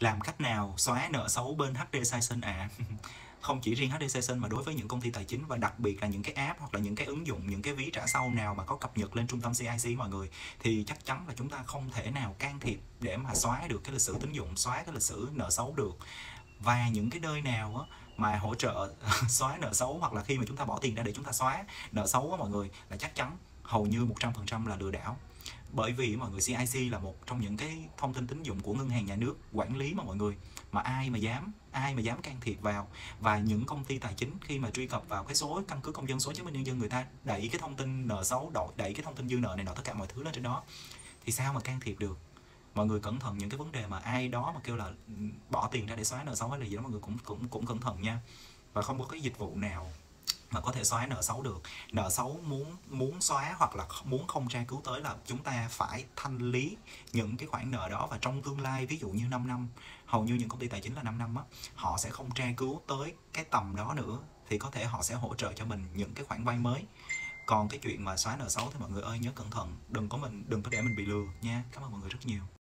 làm cách nào xóa nợ xấu bên HD Sison à không chỉ riêng HD Station mà đối với những công ty tài chính và đặc biệt là những cái app hoặc là những cái ứng dụng những cái ví trả sau nào mà có cập nhật lên trung tâm CIC mọi người thì chắc chắn là chúng ta không thể nào can thiệp để mà xóa được cái lịch sử tín dụng xóa cái lịch sử nợ xấu được. Và những cái nơi nào á, mà hỗ trợ xóa nợ xấu hoặc là khi mà chúng ta bỏ tiền ra để chúng ta xóa nợ xấu á mọi người là chắc chắn hầu như 100% là lừa đảo bởi vì mọi người CIC là một trong những cái thông tin tín dụng của ngân hàng nhà nước, quản lý mà mọi người, mà ai mà dám, ai mà dám can thiệp vào. Và những công ty tài chính khi mà truy cập vào cái số, căn cứ công dân số chứng minh nhân dân người ta đẩy cái thông tin nợ xấu đổi đẩy cái thông tin dư nợ này nọ, tất cả mọi thứ lên trên đó, thì sao mà can thiệp được? Mọi người cẩn thận những cái vấn đề mà ai đó mà kêu là ừ, bỏ tiền ra để xóa nợ xấu hay là gì đó, mọi người cũng cũng cũng cẩn thận nha. Và không có cái dịch vụ nào mà có thể xóa nợ xấu được. Nợ xấu muốn muốn xóa hoặc là muốn không tra cứu tới là chúng ta phải thanh lý những cái khoản nợ đó. Và trong tương lai, ví dụ như 5 năm, hầu như những công ty tài chính là 5 năm á, họ sẽ không tra cứu tới cái tầm đó nữa, thì có thể họ sẽ hỗ trợ cho mình những cái khoản vay mới. Còn cái chuyện mà xóa nợ xấu thì mọi người ơi, nhớ cẩn thận, đừng có mình, đừng có để mình bị lừa nha. Cảm ơn mọi người rất nhiều.